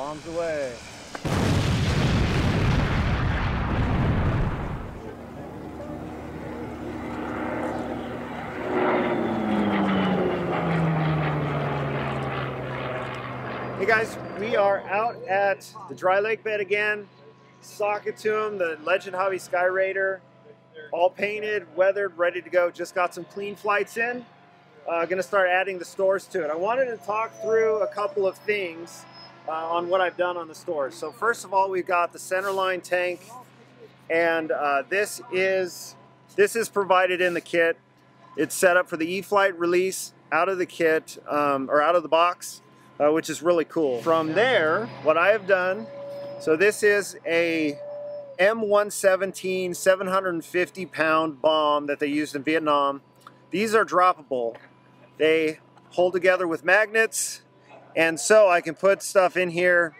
Bombs away. Hey guys, we are out at the dry lake bed again. Socket to them, the Legend Hobby Skyraider. All painted, weathered, ready to go. Just got some clean flights in. Uh, gonna start adding the stores to it. I wanted to talk through a couple of things uh, on what I've done on the stores. So first of all, we've got the centerline tank, and uh, this is this is provided in the kit. It's set up for the E-flite release out of the kit um, or out of the box uh, which is really cool. From there, what I have done, so this is a M117 750 pound bomb that they used in Vietnam. These are droppable. They hold together with magnets and so I can put stuff in here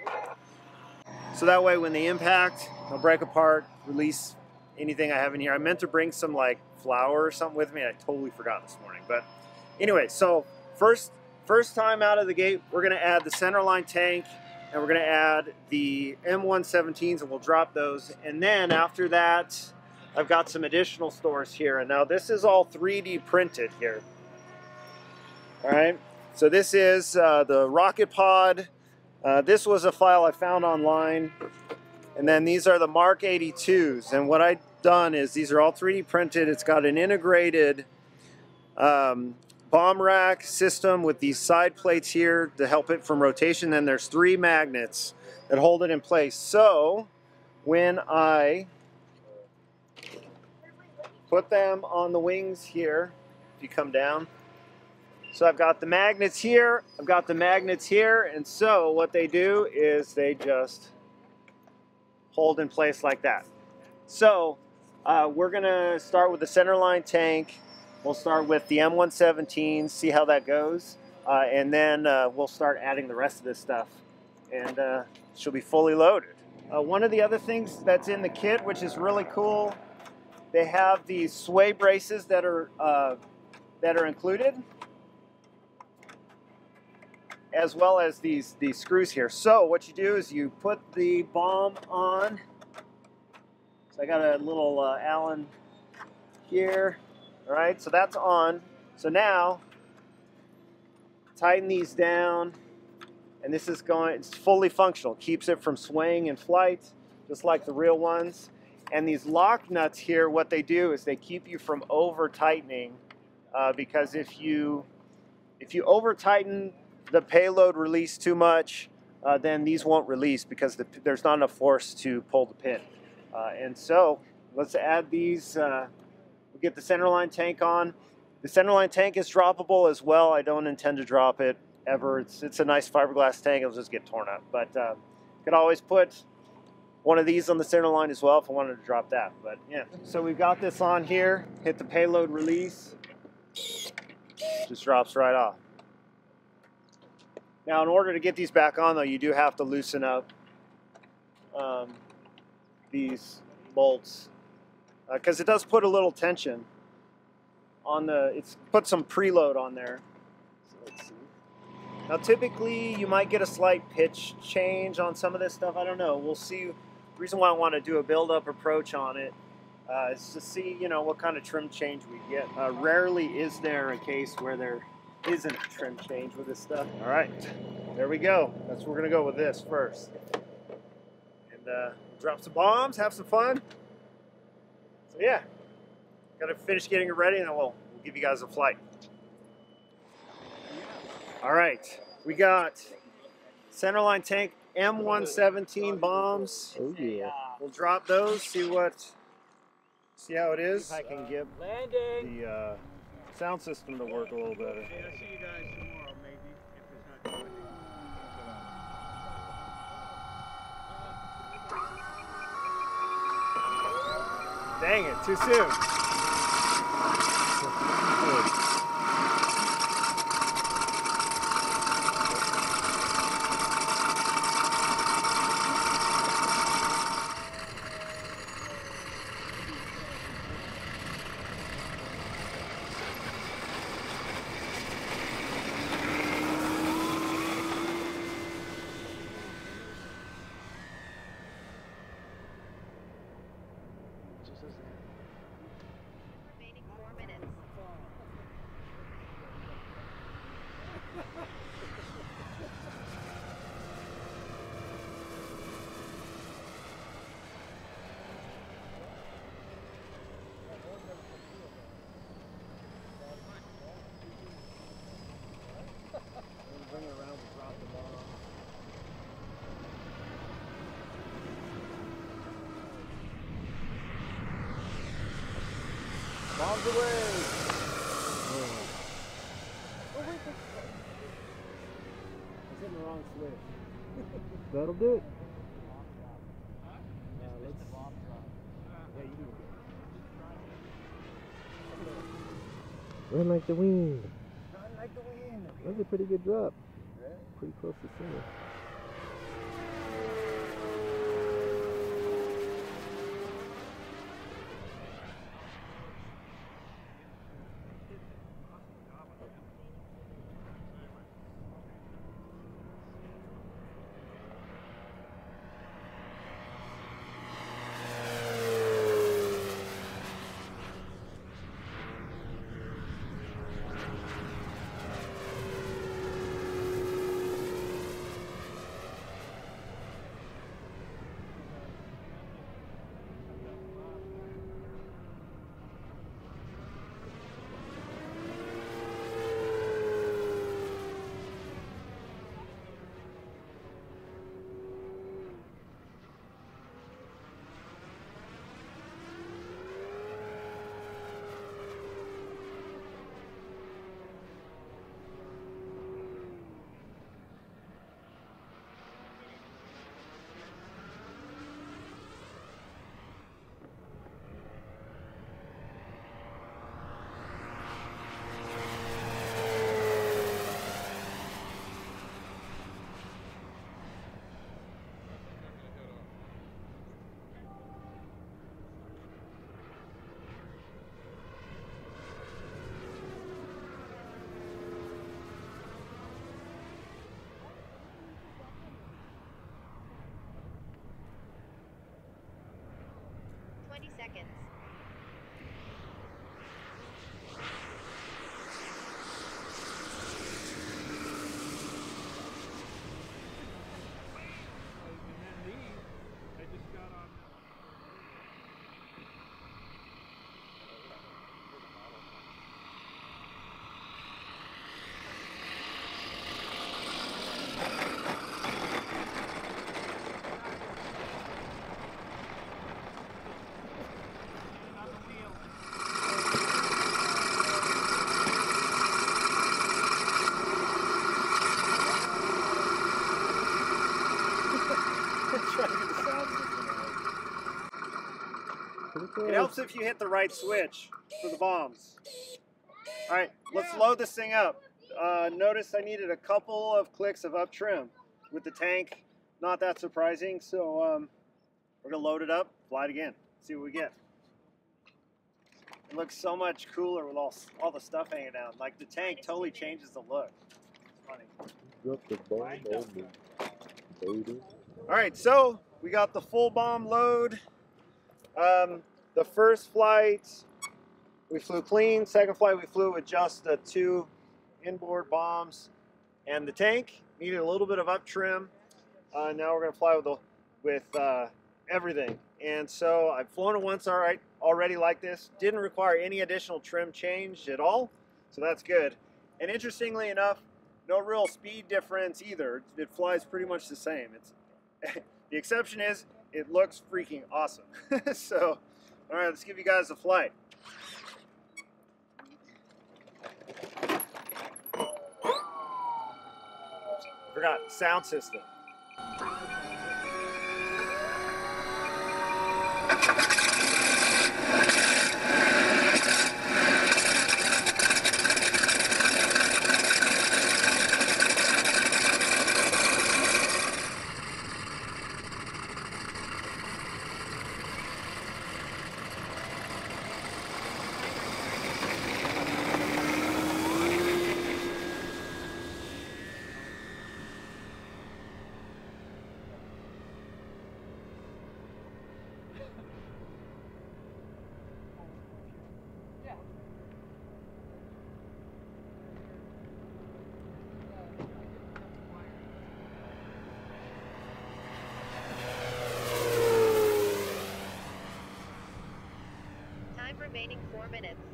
so that way when they impact, they'll break apart, release anything I have in here. I meant to bring some like flour or something with me. I totally forgot this morning. But anyway, so first First time out of the gate, we're going to add the centerline tank and we're going to add the M117s and we'll drop those. And then after that, I've got some additional stores here. And now this is all 3D printed here. All right. So this is uh, the rocket pod. Uh, this was a file I found online. And then these are the Mark 82s. And what I've done is these are all 3D printed. It's got an integrated um, bomb rack system with these side plates here to help it from rotation. Then there's three magnets that hold it in place. So when I put them on the wings here, if you come down, so I've got the magnets here, I've got the magnets here, and so what they do is they just hold in place like that. So uh, we're gonna start with the centerline tank We'll start with the M117, see how that goes, uh, and then uh, we'll start adding the rest of this stuff, and uh, she'll be fully loaded. Uh, one of the other things that's in the kit, which is really cool, they have these sway braces that are uh, that are included, as well as these these screws here. So what you do is you put the bomb on. So I got a little uh, Allen here all right, so that's on. So now, tighten these down, and this is going, it's fully functional. Keeps it from swaying in flight, just like the real ones. And these lock nuts here, what they do is they keep you from over tightening, uh, because if you if you over tighten the payload release too much, uh, then these won't release because the, there's not enough force to pull the pin. Uh, and so let's add these uh, get the centerline tank on. The centerline tank is droppable as well. I don't intend to drop it ever. It's, it's a nice fiberglass tank. It'll just get torn up. But uh, could always put one of these on the centerline as well if I wanted to drop that. But yeah, so we've got this on here. Hit the payload release. Just drops right off. Now, in order to get these back on, though, you do have to loosen up um, these bolts because uh, it does put a little tension on the, it's put some preload on there. So now typically you might get a slight pitch change on some of this stuff. I don't know. We'll see. The reason why I want to do a build-up approach on it uh, is to see, you know, what kind of trim change we get. Uh, rarely is there a case where there isn't a trim change with this stuff. All right, there we go. That's we're gonna go with this first. And uh, drop some bombs, have some fun So yeah, got to finish getting it ready and then we'll, we'll give you guys a flight. All right, we got centerline tank M117 bombs. Oh yeah. We'll drop those, see what, see how it is. I can get the uh, sound system to work a little better. Dang it, too soon. Bombs away. Oh, Oh, wait, that's... I was the wrong switch. that'll do it. Uh, let's... Yeah, you do it. Run like the wind. Run like the wind. That was a pretty good drop. Pretty close to center. Seconds. Try to get the sound system right. Pretty It close. Helps if you hit the right switch for the bombs. All right, let's load this thing up. Uh, notice I needed a couple of clicks of up trim with the tank. Not that surprising, so um, we're gonna load it up, fly it again, see what we get. It looks so much cooler with all, all the stuff hanging down. Like the tank totally changes the look. Funny. Drop the bomb on me, baby. All right, so we got the full bomb load. Um, the first flight, we flew clean. Second flight, we flew with just the two inboard bombs and the tank. Needed a little bit of up trim. Uh, now we're gonna fly with the, with uh, everything. And so I've flown it once, all right, already like this. Didn't require any additional trim change at all, so that's good. And interestingly enough, no real speed difference either. It flies pretty much the same. It's the exception is it looks freaking awesome. so, all right, let's give you guys a flight. Forgot sound system. Remaining four minutes.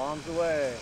Bombs away.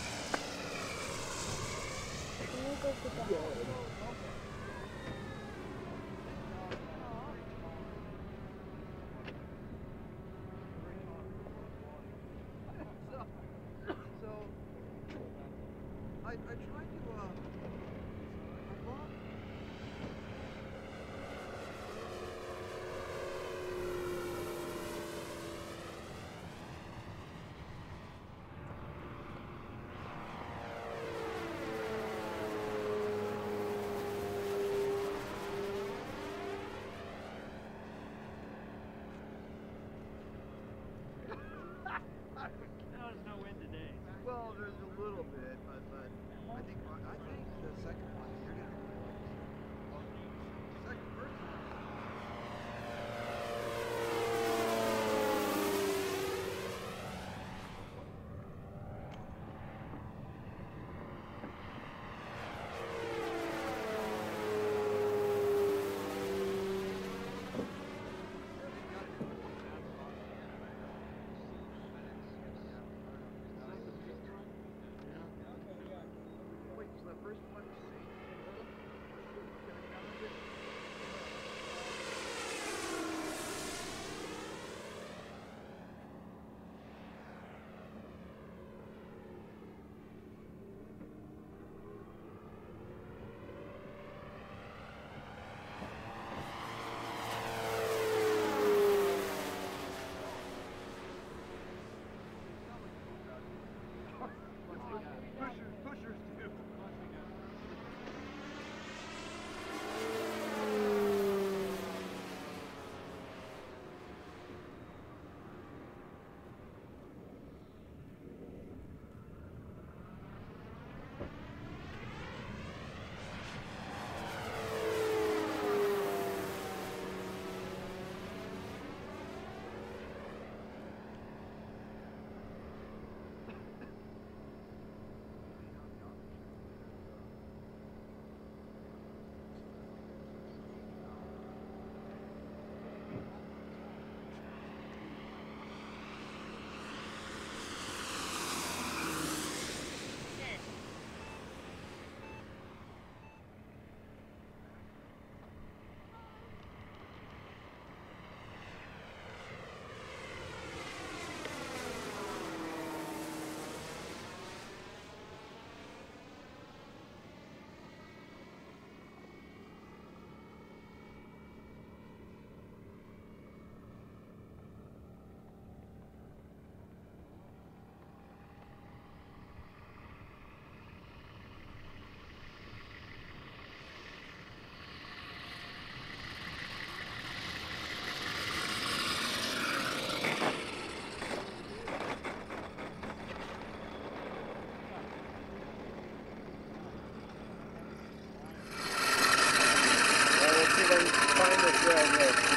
I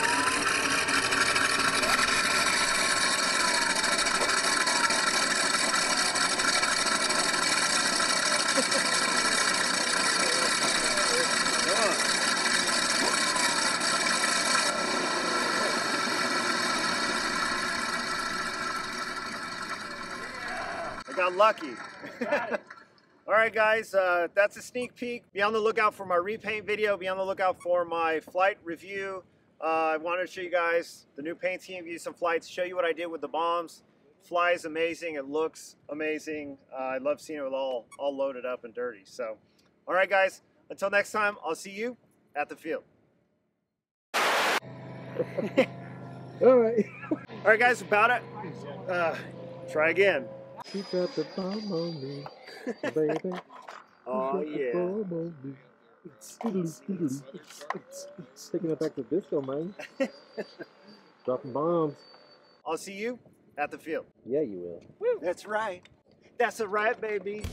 got lucky. Right, guys, uh, that's a sneak peek. Be on the lookout for my repaint video. Be on the lookout for my flight review. Uh, I wanted to show you guys the new paint scheme, you some flights, show you what I did with the bombs. Flies amazing. It looks amazing. Uh, I love seeing it all, all loaded up and dirty. So, all right, guys, until next time, I'll see you at the field. All right. All right, guys, about it. Uh, try again. She dropped the bomb on me, baby. Oh, She dropped the yeah. bomb on me. Taking it back to disco, man. Dropping bombs. I'll see you at the field. Yeah, you will. That's right. That's a right, baby.